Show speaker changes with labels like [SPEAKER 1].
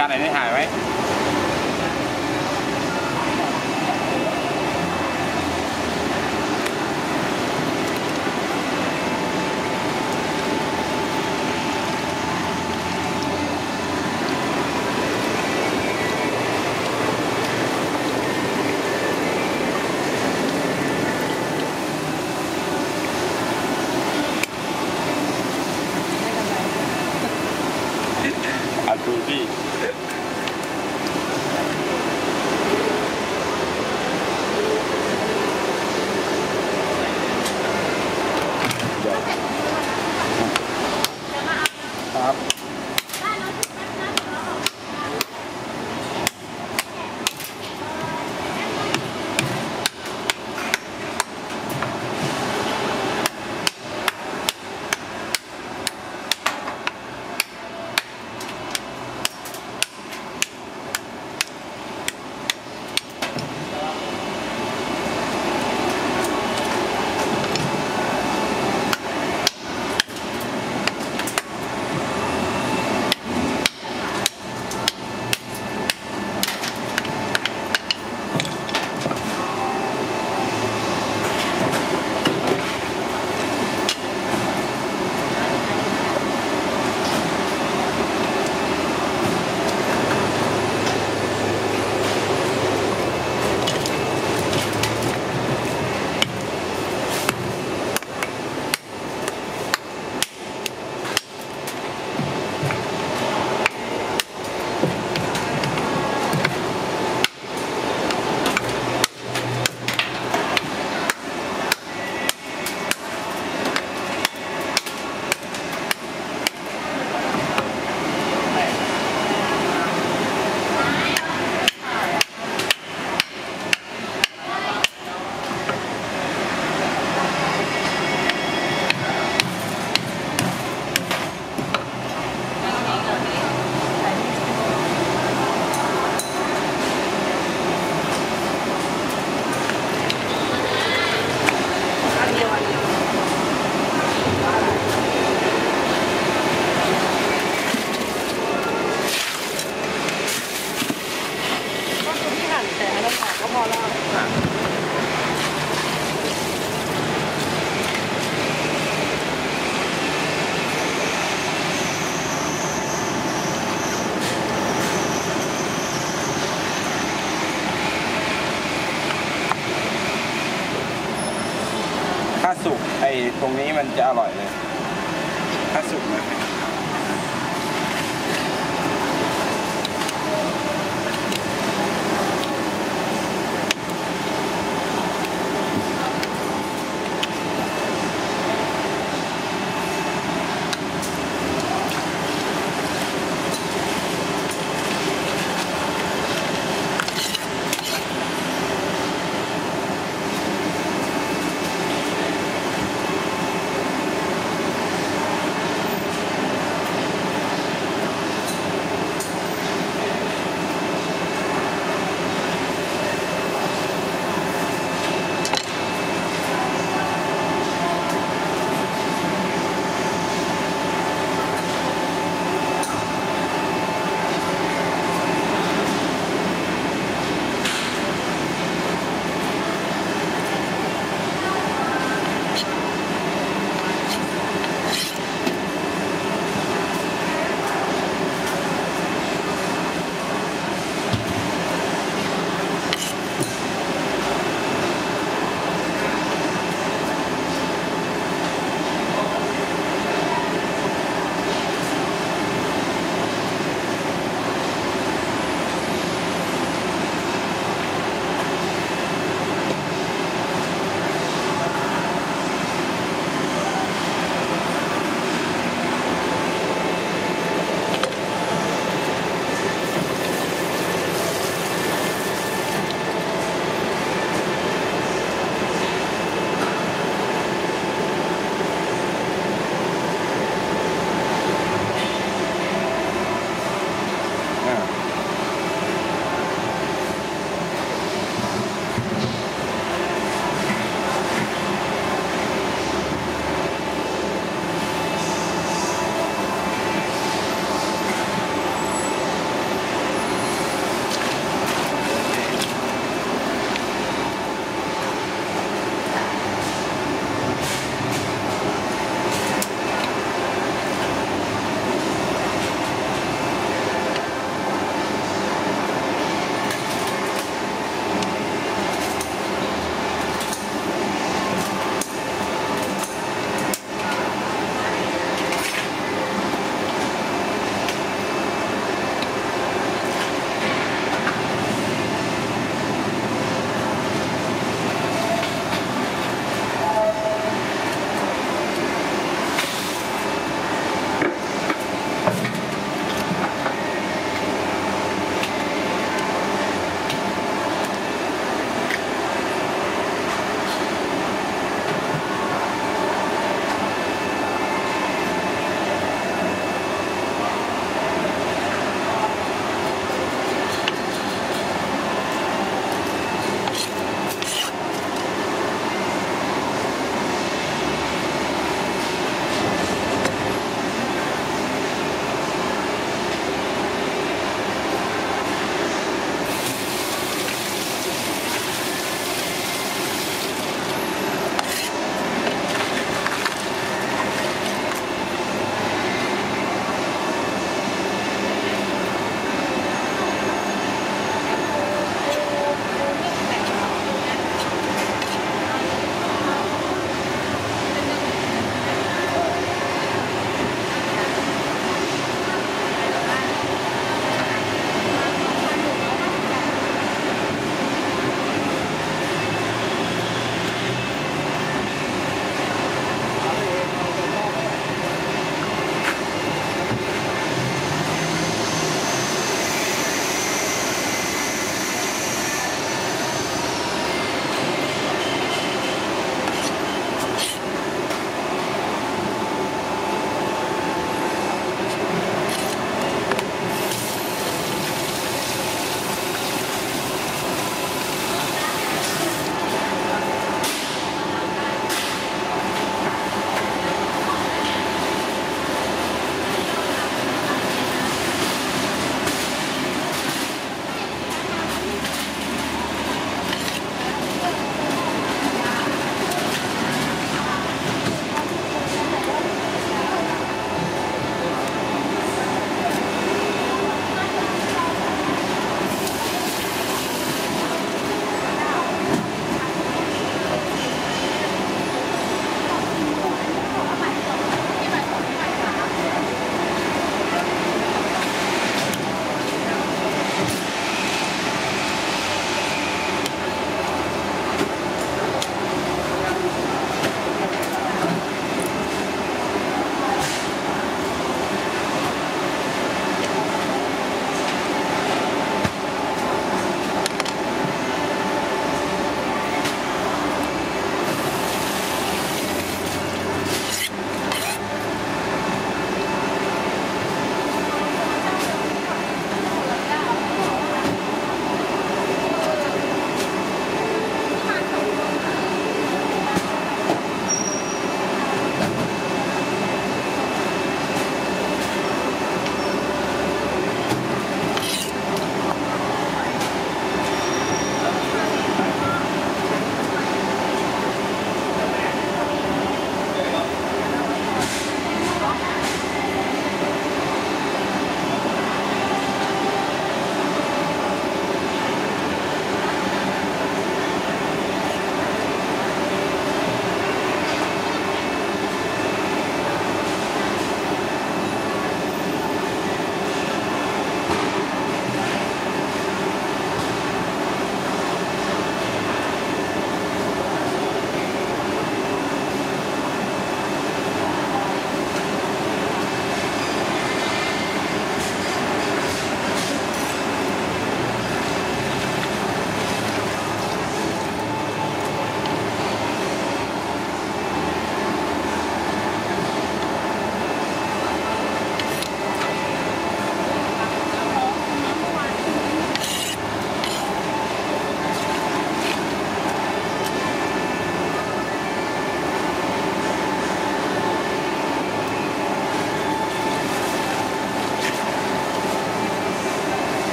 [SPEAKER 1] การไหนี่หายไหม Jahre alt.